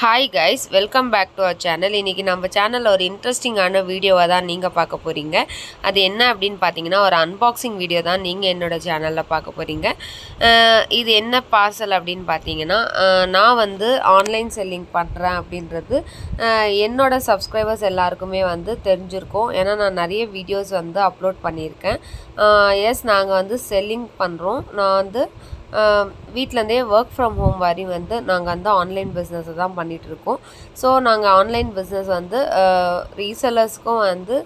Hi guys welcome back to our channel இன்றைக்கி நம்ம சேனலில் ஒரு இன்ட்ரெஸ்டிங்கான வீடியோவை தான் நீங்கள் பார்க்க போகிறீங்க அது என்ன அப்படின்னு பார்த்தீங்கன்னா ஒரு அன்பாக்சிங் வீடியோ தான் நீங்கள் என்னோட சேனலில் பார்க்க போகிறீங்க இது என்ன பார்சல் அப்படின்னு பார்த்தீங்கன்னா நான் வந்து ஆன்லைன் செல்லிங் பண்ணுறேன் அப்படின்றது என்னோடய சப்ஸ்கிரைபர்ஸ் எல்லாருக்குமே வந்து தெரிஞ்சிருக்கோம். ஏன்னா நான் நிறைய வீடியோஸ் வந்து அப்லோட் பண்ணியிருக்கேன். எஸ் நாங்கள் வந்து செல்லிங் பண்ணுறோம் நான் வந்து வீட்டிலேருந்தே ஒர்க் ஃப்ரம் ஹோம் மாதிரி வந்து நாங்கள் வந்து ஆன்லைன் பிஸ்னஸை தான் பண்ணிகிட்ருக்கோம் ஸோ நாங்கள் ஆன்லைன் பிஸ்னஸ் வந்து ரீசெல்லர்ஸ்க்கும் வந்து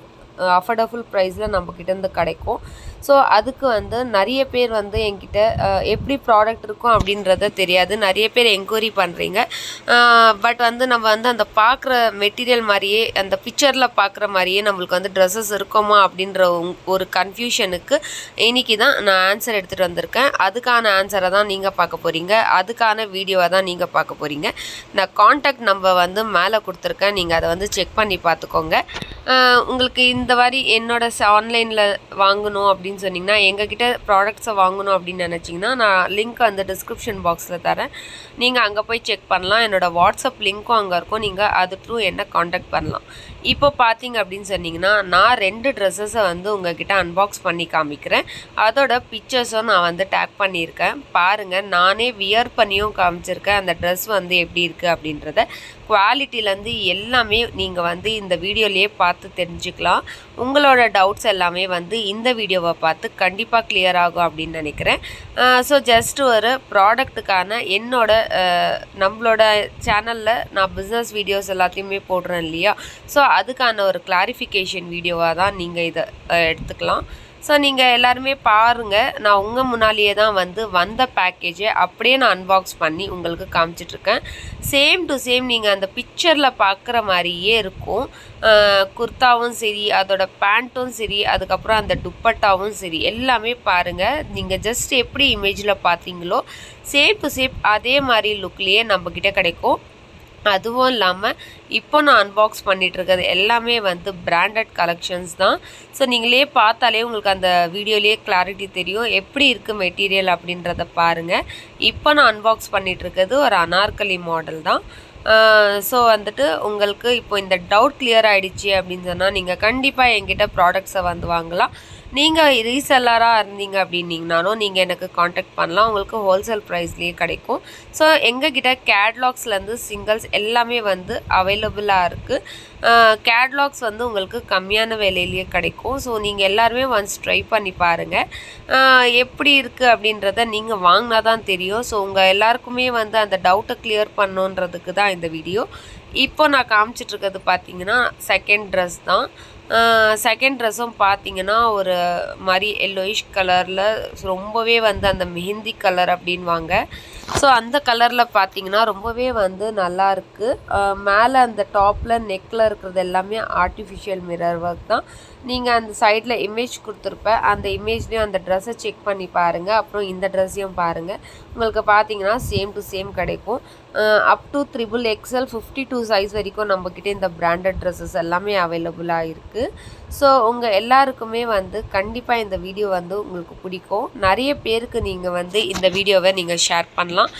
அஃபோர்டபுள் ப்ரைஸில் நம்மக்கிட்டேருந்து கிடைக்கும். ஸோ அதுக்கு வந்து நிறைய பேர் வந்து என்கிட்ட எப்படி ப்ராடக்ட் இருக்கும் அப்படின்றத தெரியாது. நிறைய பேர் என்கொயரி பண்ணுறீங்க பட் வந்து நம்ம வந்து அந்த பார்க்குற மெட்டீரியல் மாதிரியே அந்த பிக்சரில் பார்க்குற மாதிரியே நம்மளுக்கு வந்து ட்ரெஸ்ஸஸ் இருக்குமா அப்படின்ற உங்- ஒரு கன்ஃபியூஷனுக்கு இன்னைக்கு தான் நான் ஆன்சர் எடுத்துகிட்டு வந்திருக்கேன். அதுக்கான ஆன்சரை தான் நீங்கள் பார்க்க போகிறீங்க அதுக்கான வீடியோவை தான் நீங்கள் பார்க்க போகிறீங்க நான் காண்டாக்ட் நம்பர் வந்து மேலே கொடுத்துருக்கேன். நீங்கள் அதை வந்து செக் பண்ணி பார்த்துக்கோங்க. உங்களுக்கு இந்த மாதிரி என்னோட ஆன்லைனில் வாங்கணும் அப்படின்னு சொன்னீங்கன்னா எங்ககிட்ட ப்ராடக்ட்ஸை வாங்கணும் அப்படின்னு நினச்சிங்கன்னா நான் லிங்க் அந்த டிஸ்கிரிப்ஷன் பாக்ஸில் தரேன். நீங்கள் அங்கே போய் செக் பண்ணலாம். என்னோடய வாட்ஸ்அப் லிங்க்கும் அங்கே இருக்கும். நீங்கள் அது த்ரூ என்ன காண்டாக்ட் பண்ணலாம். இப்போ பார்த்தீங்க அப்படின்னு சொன்னிங்கன்னா நான் ரெண்டு ட்ரெஸ்ஸஸை வந்து உங்ககிட்ட அன்பாக்ஸ் பண்ணி காமிக்கிறேன். அதோட பிக்சர்ஸும் நான் வந்து டேக் பண்ணியிருக்கேன். பாருங்கள் நானே வியர் பண்ணியும் காமிச்சிருக்கேன். அந்த ட்ரெஸ் வந்து எப்படி இருக்குது அப்படின்றத. குவாலிட்டிலேருந்து எல்லாமே நீங்கள் வந்து இந்த வீடியோலேயே பார்த்து தெரிஞ்சுக்கலாம். உங்களோட டவுட்ஸ் எல்லாமே வந்து இந்த வீடியோவை பார்த்து கண்டிப்பாக கிளியர் ஆகும் அப்படின்னு நினைக்கிறேன். ஸோ ஜஸ்ட் ஒரு ப்ராடக்ட்டுக்கான என்னோட நம்மளோட சேனலில் நான் பிஸ்னஸ் வீடியோஸ் எல்லாத்தையுமே போடுறேன் இல்லையா? ஸோ அதுக்கான ஒரு கிளாரிஃபிகேஷன் வீடியோவாக தான் நீங்கள் இதை எடுத்துக்கலாம். ஸோ நீங்கள் எல்லாருமே பாருங்கள் நான் உங்கள் முன்னாலேயே தான் வந்து வந்த பேக்கேஜை அப்படியே நான் அன்பாக்ஸ் பண்ணி உங்களுக்கு காமிச்சிட்ருக்கேன். சேம் டு சேம் நீங்கள் அந்த பிக்சரில் பார்க்குற மாதிரியே இருக்கும். குர்த்தாவும் சரி அதோட பேண்ட்டும் சரி அதுக்கப்புறம் அந்த துப்பட்டாவும் சரி எல்லாமே பாருங்கள் நீங்கள் ஜஸ்ட் எப்படி இமேஜில் பார்த்தீங்களோ சேம் டு சேம் அதே மாதிரி லுக்லேயே நம்மக்கிட்ட கிடைக்கும். அதுவும் இல்லாமல் இப்போ நான் அன்பாக்ஸ் பண்ணிகிட்ருக்கிறது எல்லாமே வந்து பிராண்டட் கலெக்ஷன்ஸ் தான். ஸோ நீங்களே பார்த்தாலே உங்களுக்கு அந்த வீடியோலேயே கிளாரிட்டி தெரியும். எப்படி இருக்குது மெட்டீரியல் அப்படின்றத பாருங்கள் இப்போ நான் அன்பாக்ஸ் பண்ணிகிட்ருக்கிறது ஒரு அனார்கலி மாடல் தான். ஸோ வந்துட்டு உங்களுக்கு இப்போ இந்த டவுட் கிளியர் ஆகிடுச்சி அப்படின்னு சொன்னால் நீங்கள் கண்டிப்பாக என்கிட்ட ப்ராடக்ட்ஸை வந்து வாங்கலாம். நீங்கள் ரீசெல்லராக இருந்தீங்க அப்படின்னீங்கனாலும் நீங்கள் எனக்கு காண்டாக்ட் பண்ணலாம். உங்களுக்கு ஹோல்சேல் ப்ரைஸ்லேயே கிடைக்கும். ஸோ எங்ககிட்ட கேட்லாக்ஸ்லேருந்து சிங்கிள்ஸ் எல்லாமே வந்து அவைலபிளாக இருக்குது கேட்லாக்ஸ் வந்து உங்களுக்கு கம்மியான விலையிலேயே கிடைக்கும். ஸோ நீங்கள் எல்லாருமே ஒன்ஸ் ட்ரை பண்ணி பாருங்கள் எப்படி இருக்குது அப்படின்றத நீங்கள் வாங்கினா தான் தெரியும். ஸோ உங்கள் எல்லாருக்குமே வந்து அந்த டவுட்டை கிளியர் பண்ணுன்றதுக்கு தான் இந்த வீடியோ இப்போ நான் காமிச்சிட்ருக்கிறது பார்த்தீங்கன்னா செகண்ட் ட்ரெஸ் தான். செகண்ட் ட்ரெஸ்ஸும் பார்த்தீங்கன்னா ஒரு மாதிரி எல்லோயிஷ் கலரில் ரொம்பவே வந்து அந்த மெஹந்தி கலர் அப்படின்வாங்க ஸோ அந்த கலரில் பார்த்தீங்கன்னா ரொம்பவே வந்து நல்லா இருக்குது மேலே அந்த டாப்பில் நெக்கில் இருக்கிறது எல்லாமே ஆர்டிஃபிஷியல் மிரர் ஒர்க் தான். நீங்கள் அந்த சைடில் இமேஜ் கொடுத்துருப்பேன் அந்த இமேஜ்லேயும் அந்த ட்ரெஸ்ஸை செக் பண்ணி பாருங்கள் அப்புறம் இந்த ட்ரெஸ்ஸையும் பாருங்கள் உங்களுக்கு பார்த்தீங்கன்னா சேம் டு சேம் கிடைக்கும். Up to triple XL fifty two size வரைக்கும் நம்மக்கிட்ட இந்த பிராண்டட் ட்ரெஸ்ஸஸ் எல்லாமே அவைலபிளாக இருக்குது ஸோ உங்கள் எல்லாருக்குமே வந்து கண்டிப்பாக இந்த வீடியோ வந்து உங்களுக்கு பிடிக்கும். நிறைய பேருக்கு நீங்கள் வந்து இந்த வீடியோவை நீங்கள் ஷேர் பண்ணலாம்.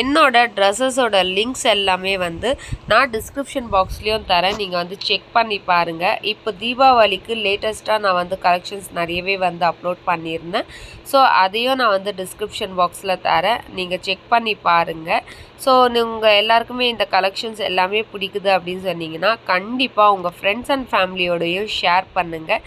என்னோட ட்ரெஸ்ஸஸோட லிங்க்ஸ் எல்லாமே வந்து நான் டிஸ்கிரிப்ஷன் பாக்ஸ்லேயும் தரேன். நீங்கள் வந்து செக் பண்ணி பாருங்கள் இப்போ தீபாவளிக்கு லேட்டஸ்ட்டாக நான் வந்து கலெக்ஷன்ஸ் நிறையவே வந்து அப்லோட் பண்ணியிருந்தேன். ஸோ அதையும் நான் வந்து டிஸ்கிரிப்ஷன் பாக்ஸில் தரேன். நீங்கள் செக் பண்ணி பாருங்கள் ஸோ உங்கள் எல்லாருக்குமே இந்த கலெக்ஷன்ஸ் எல்லாமே பிடிக்குது அப்படின்னு சொன்னீங்கன்னா கண்டிப்பாக உங்கள் ஃப்ரெண்ட்ஸ் அண்ட் ஃபேமிலியோடையும் ஷேர் பண்ணுங்கள்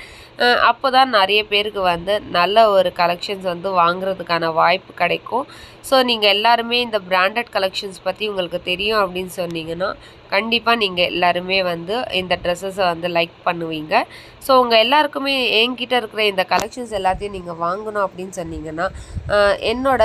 அப்போ தான் நிறைய பேருக்கு வந்து நல்ல ஒரு கலெக்ஷன்ஸ் வந்து வாங்குறதுக்கான வாய்ப்பு கிடைக்கும். ஸோ நீங்கள் எல்லாருமே இந்த பிராண்டட் கலெக்ஷன்ஸ் பற்றி உங்களுக்கு தெரியும் அப்படின்னு சொன்னீங்கன்னா கண்டிப்பாக நீங்கள் எல்லாருமே வந்து இந்த ட்ரெஸ்ஸஸை வந்து லைக் பண்ணுவீங்க. ஸோ உங்கள் எல்லாருக்குமே என்கிட்ட இருக்கிற இந்த கலெக்ஷன்ஸ் எல்லாத்தையும் நீங்கள் வாங்கணும் அப்படின்னு சொன்னீங்கன்னா என்னோட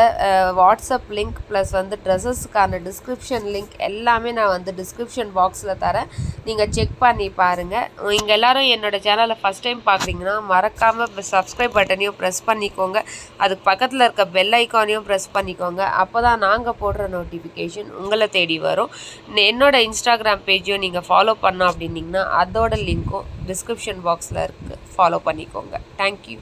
வாட்ஸ்அப் லிங்க் ப்ளஸ் வந்து ட்ரெஸ்ஸஸ்க்கான டிஸ்கிரிப்ஷன் லிங்க் எல்லாமே நான் வந்து டிஸ்கிரிப்ஷன் பாக்ஸில் தரேன். நீங்கள் செக் பண்ணி பாருங்கள் நீங்கள் எல்லாரும் என்னோடய சேனலை ஃபஸ்ட் டைம் பார்க்குறீங்கன்னா மறக்காமல் சப்ஸ்கிரைப் பட்டனையும் ப்ரெஸ் பண்ணிக்கோங்க. அதுக்கு பக்கத்தில் இருக்க பெல் ஐக்கானையும் ப்ரெஸ் பண்ணிக்கோங்க. அப்போ தான் நாங்கள் போடுற நோட்டிஃபிகேஷன் உங்களை தேடி வரும். என்னோட இன்ஸ்டாகிராம் பேஜையும் நீங்கள் ஃபாலோ பண்ணோம் அப்படின்னீங்கன்னா அதோட லிங்க்கும் டிஸ்கிரிப்ஷன் பாக்ஸில் இருக்குது ஃபாலோ பண்ணிக்கோங்க. தேங்க்யூ